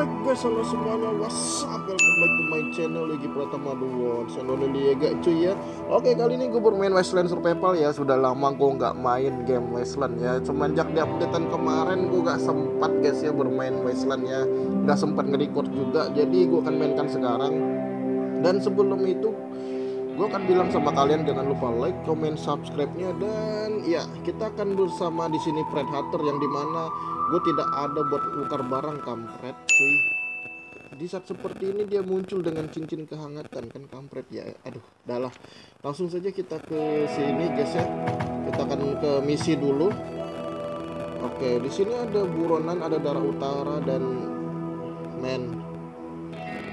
Alright guys, halo semuanya, what's up? Welcome back to my channel. Lagi Pratama Duwon Channel Liga cuy ya. Oke kali ini gue bermain Westland Survival ya. Sudah lama gue nggak main game Westland ya. Semenjak di updatean kemarin gue gak sempat guys ya bermain Westland ya. Gak sempat nge-record juga. Jadi gue akan mainkan sekarang. Dan sebelum itu gue akan bilang sama kalian jangan lupa like, comment, subscribe-nya dan ya kita akan bersama di sini Fred Hunter yang di mana gue tidak ada buat tukar barang kampret cuy. Di saat seperti ini dia muncul dengan cincin kehangatan kan kampret ya. Aduh dah langsung saja kita ke sini guys ya. Kita akan ke misi dulu. Oke di sini ada buronan ada darah utara dan men.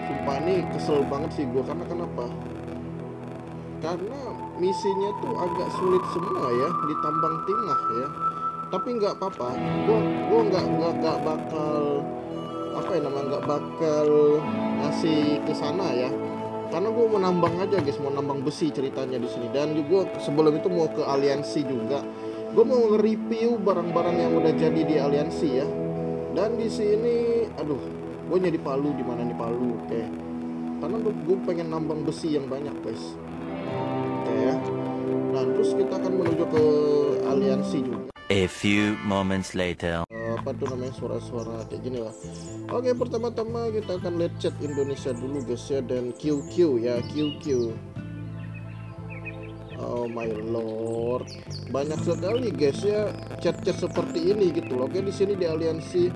Sumpah ini kesel banget sih gue karena kenapa karena misinya tuh agak sulit semua ya di tambang timah ya. Tapi nggak apa-apa gue nggak nggak nggak bakal apa ya namanya nggak bakal ngasih ke sana ya. Karena gue mau nambang aja guys mau nambang besi ceritanya di sini. Dan juga sebelum itu mau ke aliansi juga. Gue mau nge-review barang-barang yang udah jadi di aliansi ya. Dan di sini aduh gue nyari palu di mana nih palu oke. Karena gue pengen nambang besi yang banyak guys ya. Nah terus kita akan menuju ke aliansi juga. A few moments later. Uh, apa tuh namanya suara-suara kayak gini lah oke pertama-tama kita akan lihat chat Indonesia dulu guys ya dan QQ ya QQ Oh my lord, banyak sekali guys ya chat-chat seperti ini gitu loh. Oke di sini di aliansi.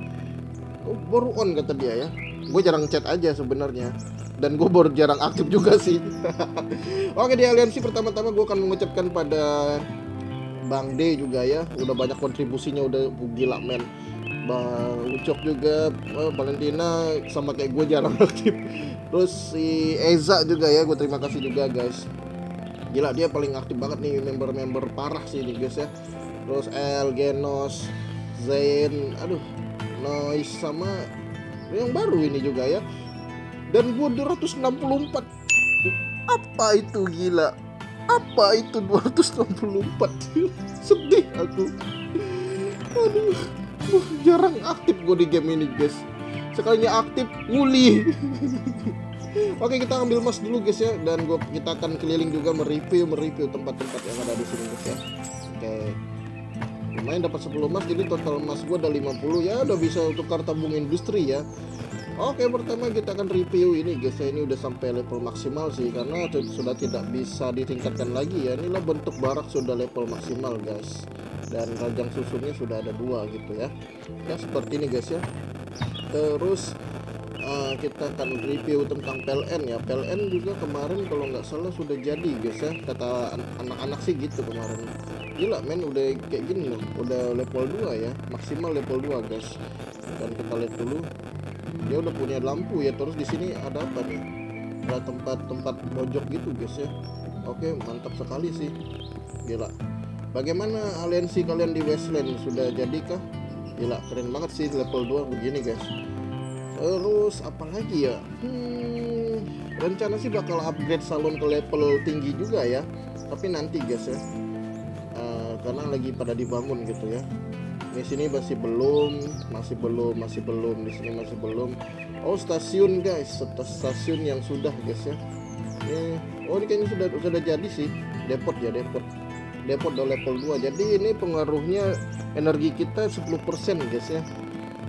Oh, baru on kata dia ya. Gue jarang chat aja sebenarnya dan gue baru jarang aktif juga sih. Oke di aliansi pertama-tama gue akan mengucapkan pada Bang D juga ya, udah banyak kontribusinya udah gila men. Bang Ucok juga, oh, Valentina sama kayak gue jarang aktif. Terus si Eza juga ya, gue terima kasih juga guys gila dia paling aktif banget nih member-member parah sih nih guys ya terus El Genos Zain aduh Noise sama yang baru ini juga ya dan gua 264 apa itu gila? Apa itu 264 sedih aku. Aduh uh, jarang aktif gue di game ini guys. Sekalinya aktif nguli. Oke kita ambil emas dulu guys ya. Dan gua kita akan keliling juga mereview mereview tempat-tempat yang ada di sini guys ya. Oke. Lumayan dapat 10 emas jadi total emas gua ada 50 ya udah bisa tukar tabung industri ya. Oke pertama kita akan review ini. Guys ya ini udah sampai level maksimal sih karena sudah tidak bisa ditingkatkan lagi ya. Inilah bentuk barak sudah level maksimal guys. Dan rajang susunnya sudah ada dua gitu ya. Ya seperti ini guys ya. Terus uh, kita akan review tentang PLN ya. PLN juga kemarin kalau nggak salah sudah jadi guys ya. Kata anak-anak sih gitu kemarin. Gila men udah kayak gini loh. Udah level 2 ya. Maksimal level 2 guys. Dan kita lihat dulu dia udah punya lampu ya terus di sini ada apa nih? Ada tempat-tempat pojok gitu guys ya. Oke mantap sekali sih. Gila. Bagaimana aliansi kalian di Westland? Sudah jadikah gila keren banget sih level 2 begini guys. Terus apa lagi ya? Hmm, rencana sih bakal upgrade salon ke level tinggi juga ya. Tapi nanti guys ya. Uh, karena lagi pada dibangun gitu ya di sini masih belum masih belum masih belum di sini masih belum. Oh stasiun guys. Stasiun yang sudah guys ya. Ini oh ini kayaknya sudah sudah jadi sih. Depot ya depot. Depot udah level 2 jadi ini pengaruhnya energi kita 10% guys ya.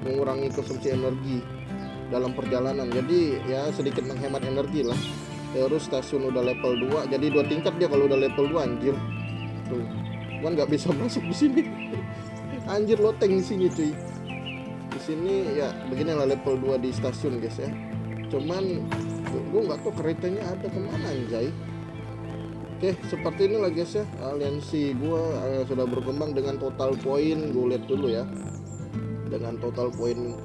Mengurangi konsumsi energi dalam perjalanan. Jadi ya sedikit menghemat energi lah. Terus stasiun udah level 2 jadi dua tingkat dia kalau udah level 2 anjir. Tuh. Cuman nggak bisa masuk di sini anjir loteng di sini cuy. Di sini ya beginilah level 2 di stasiun guys ya. Cuman gue nggak tahu keretanya ada ke mana anjay. Oke, seperti inilah guys ya, aliansi gue uh, sudah berkembang dengan total poin, gue lihat dulu ya. Dengan total poin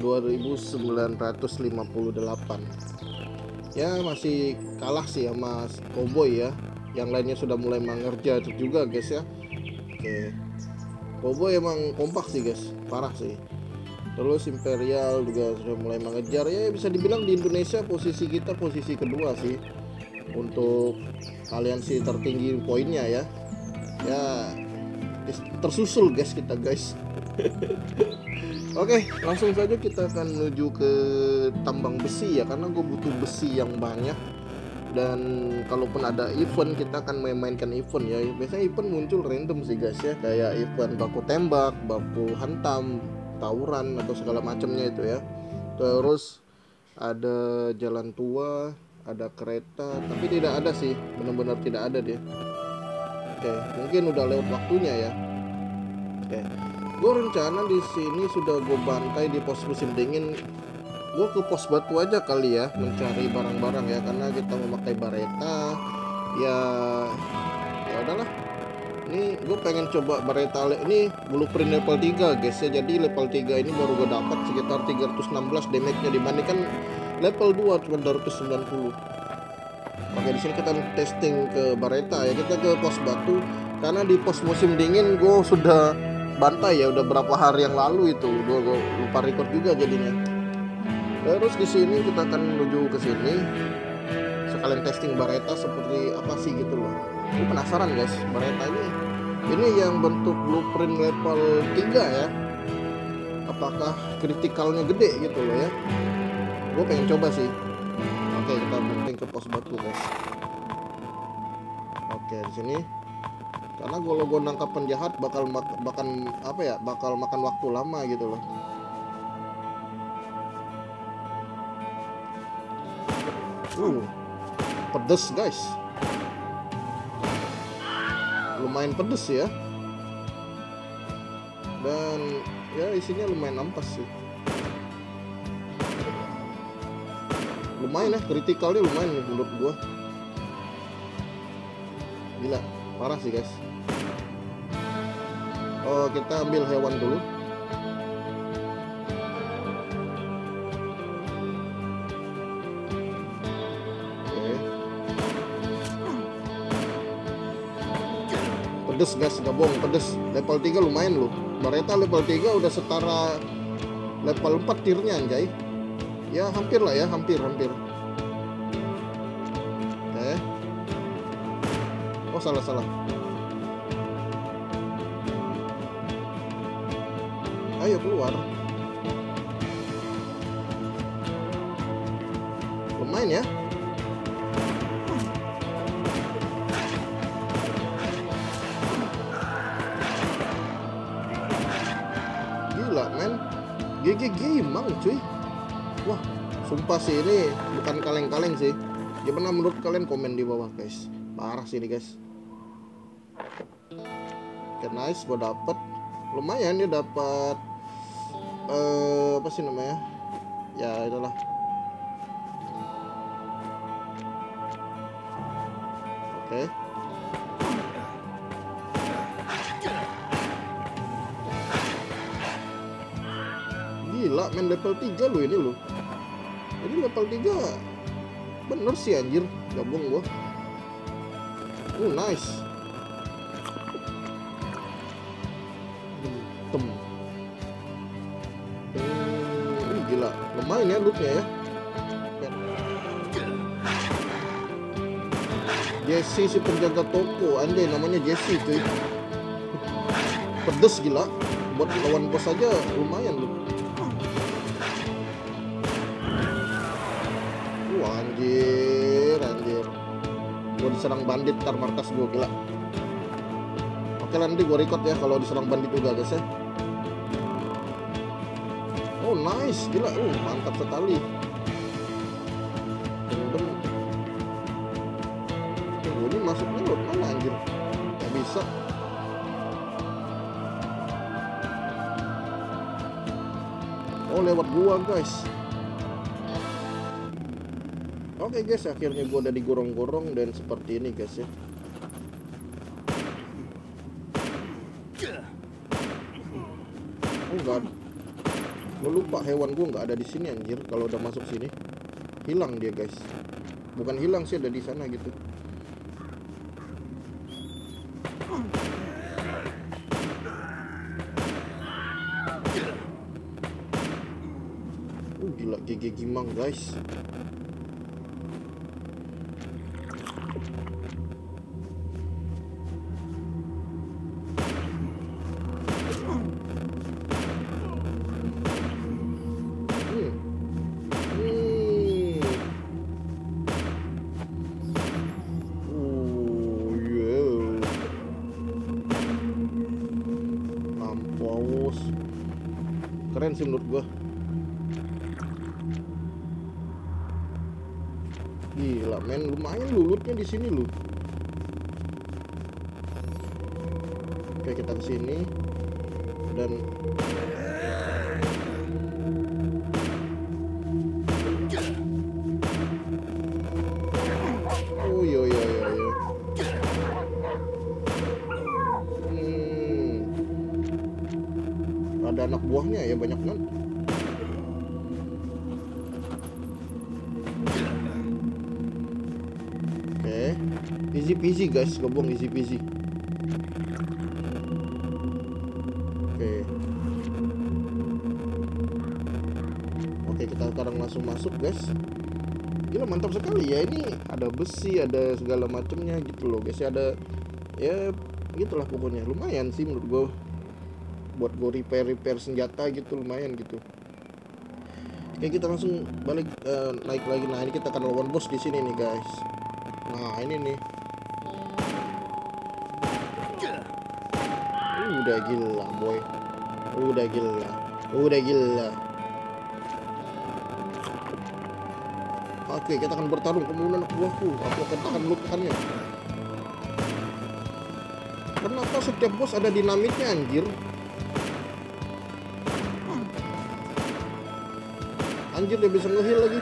2958 ya masih kalah sih sama Cowboy ya. Yang lainnya sudah mulai mengerja juga guys ya. Oke Cowboy emang kompak sih guys. Parah sih. Terus Imperial juga sudah mulai mengejar. Ya bisa dibilang di Indonesia posisi kita posisi kedua sih. Untuk aliansi tertinggi poinnya ya. Ya tersusul guys kita guys. Oke, langsung saja kita akan menuju ke tambang besi ya, karena gue butuh besi yang banyak. Dan kalaupun ada event, kita akan memainkan event ya. Biasanya event muncul random sih guys ya, kayak event baku tembak, baku hantam, tawuran atau segala macamnya itu ya. Terus ada jalan tua, ada kereta, tapi tidak ada sih, benar-benar tidak ada dia. Oke, mungkin udah lewat waktunya ya. Oke, gue rencana di sini sudah gue bantai di pos musim dingin. Gue ke pos batu aja kali ya, mencari barang-barang ya, karena kita memakai bareta. Ya, ya udahlah. Ini gue pengen coba bareta ini blueprint level 3 guys ya. Jadi level 3 ini baru gue dapat sekitar 316 damage-nya dibandingkan level 2 cuma 290. Oke di sini kita testing ke Bareta ya kita ke pos batu karena di pos musim dingin gue sudah bantai ya udah berapa hari yang lalu itu gue lupa record juga jadinya terus di sini kita akan menuju ke sini sekalian testing Bareta seperti apa sih gitu loh gue penasaran guys Bareta ini ini yang bentuk blueprint level 3 ya apakah kritikalnya gede gitu loh ya gue pengen coba sih Oke, kita penting ke pos batu, guys. Oke, di sini. Karena kalau gue nangkap penjahat bakal mak- bahkan apa ya? Bakal makan waktu lama gitu loh. Uh, pedes guys. Lumayan pedes ya. Dan ya isinya lumayan ampas sih. lumayan ya kritikalnya lumayan nih menurut gua gila parah sih guys oh kita ambil hewan dulu pedes guys gak bohong pedes. Level 3 lumayan loh. Bareta level 3 udah setara level 4 tirnya anjay. Ya hampir lah ya hampir hampir. Oke oh salah salah. Ayo keluar. Lumayan ya GG Gimang cuy Wah, sumpah sih ini bukan kaleng-kaleng sih. Gimana menurut kalian komen di bawah, guys. Parah sih ini, guys. Oke, nice, gue dapet. Lumayan dia dapat eh apa sih namanya? Ya, itulah. Oke. Gila, main level 3 lo ini lo. Jadi level 3 bener sih anjir, gabung gua. Uh, nice. Tem. Hmm, ih, gila, lumayan ya lootnya ya. Jesse si penjaga toko, anjay namanya Jesse cuy. Pedes gila, buat lawan bos aja lumayan loh. Diserang bandit ntar markas gue gila. Oke nanti gue record ya kalau diserang bandit juga guys ya. Oh nice, gila, uh mantap sekali. Ini masuknya lewat mana anjir? Gak bisa. Oh lewat gua guys. Oke guys, akhirnya gua udah digorong-gorong dan seperti ini guys ya. Oh, enggak. Gua lupa hewan gua nggak ada di sini anjir. Kalau udah masuk sini, hilang dia guys. Bukan hilang sih ada di sana gitu. Uh, gila GG Gimang guys. Keren sih menurut gua. Gila men lumayan lulutnya di sini lu. Oke kita ke sini. Dan easy peasy guys. Gabung easy peasy. Oke. Oke kita sekarang langsung masuk guys. Gila mantap sekali ya. Ini ada besi ada segala macamnya gitu loh guys. Ya ada ya gitulah pokoknya. Lumayan sih menurut gue buat gue repair repair senjata gitu lumayan gitu. Oke kita langsung balik eh, naik lagi. Nah ini kita akan lawan bos di sini nih guys. Nah ini nih udah gila boy udah gila udah gila Oke, kita akan bertarung kemudian anak buahku. Aku akan akan melupakannya. Kenapa setiap bos ada dinamitnya anjir? Anjir dia bisa ngeheal lagi.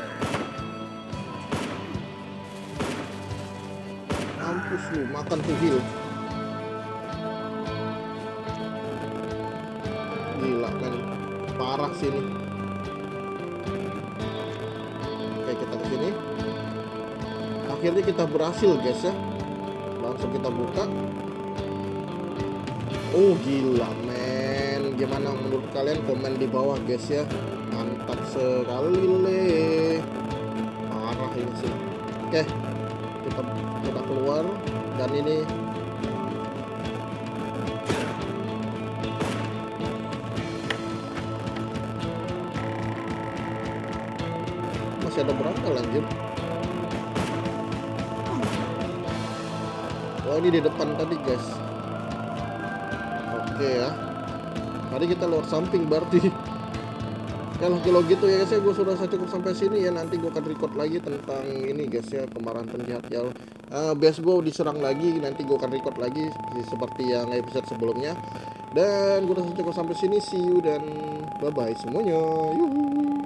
Mampus lu, makan tuh heal. Parah sih ini. Oke kita ke sini. Akhirnya kita berhasil guys ya. Langsung kita buka. Oh gila men. Gimana menurut kalian komen di bawah guys ya. Mantap sekali le. Parah ini sih. Oke. Kita kita keluar dan ini masih ada berapa lanjut? Oh ini di depan tadi guys. Oke ya. Tadi kita lewat samping berarti. Kalau kalau gitu ya guys ya gue sudah cukup sampai sini ya. Nanti gue akan record lagi tentang ini guys ya kemarahan penjahat ya. Uh, base gue diserang lagi nanti gue akan record lagi seperti yang episode sebelumnya. Dan gue sudah cukup sampai sini see you dan bye bye semuanya. Yuhu.